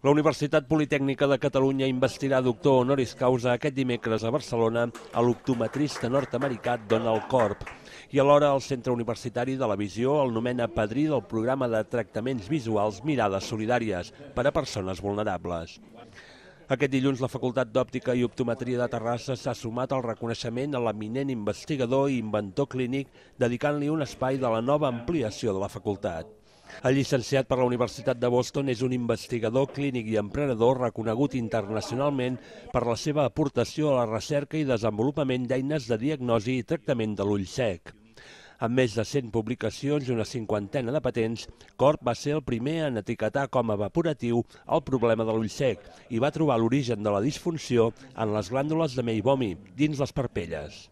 La Universitat Politècnica de Catalunya investirà doctor honoris causa aquest dimecres a Barcelona a l'optometrista nord-americà Donald Corp. I alhora el Centre Universitari de la Visió el nomena padrí del programa de tractaments visuals Mirades Solidàries per a persones vulnerables. Aquest dilluns la Facultat d'Òptica i Optometria de Terrassa s'ha sumat al reconeixement a l'eminent investigador i inventor clínic dedicant-li un espai de la nova ampliació de la facultat. El llicenciat per la Universitat de Boston és un investigador clínic i emprenedor reconegut internacionalment per la seva aportació a la recerca i desenvolupament d'eines de diagnosi i tractament de l'ull sec. Amb més de 100 publicacions i una cinquantena de patents, Corp va ser el primer en etiquetar com a evaporatiu el problema de l'ull sec i va trobar l'origen de la disfunció en les glàndules de Meibomi, dins les parpelles.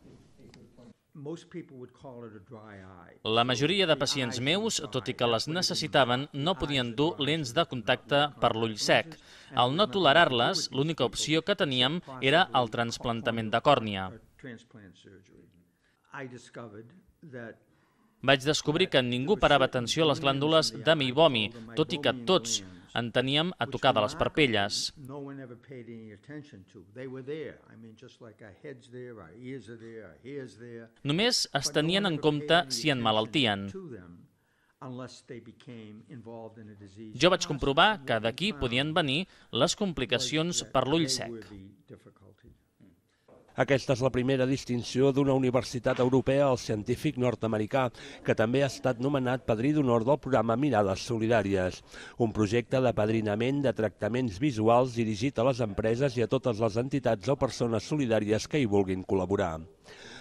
La majoria de pacients meus, tot i que les necessitaven, no podien dur lents de contacte per l'ull sec. Al no tolerar-les, l'única opció que teníem era el transplantament de còrnia. Vaig descobrir que ningú parava atenció a les glàndules de meibomi, tot i que tots en teníem a tocar de les parpelles. Només es tenien en compte si en malaltien. Jo vaig comprovar que d'aquí podien venir les complicacions per l'ull sec. Aquesta és la primera distinció d'una universitat europea al científic nord-americà, que també ha estat nomenat padrí d'honor del programa Mirades Solidàries, un projecte de padrinament de tractaments visuals dirigit a les empreses i a totes les entitats o persones solidàries que hi vulguin col·laborar.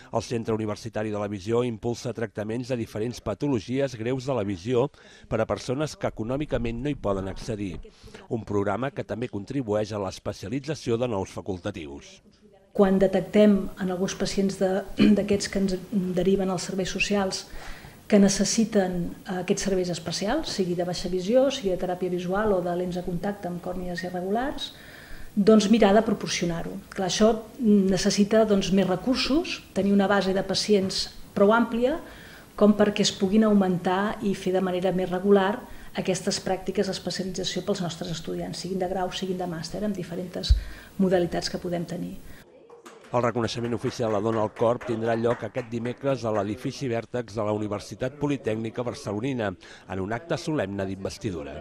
El Centre Universitari de la Visió impulsa tractaments de diferents patologies greus de la visió per a persones que econòmicament no hi poden accedir. Un programa que també contribueix a l'especialització de nous facultatius quan detectem en alguns pacients d'aquests que ens deriven als serveis socials que necessiten eh, aquests serveis especials, sigui de baixa visió, sigui de teràpia visual o de lents de contacte amb còrnies irregulars, doncs mirar de proporcionar-ho. Això necessita doncs, més recursos, tenir una base de pacients prou àmplia com perquè es puguin augmentar i fer de manera més regular aquestes pràctiques d'especialització pels nostres estudiants, siguin de grau, siguin de màster, amb diferents modalitats que podem tenir. El reconeixement oficial a Donald Corp tindrà lloc aquest dimecres a l'edifici Vèrtex de la Universitat Politècnica Barcelonina en un acte solemne d'investidura.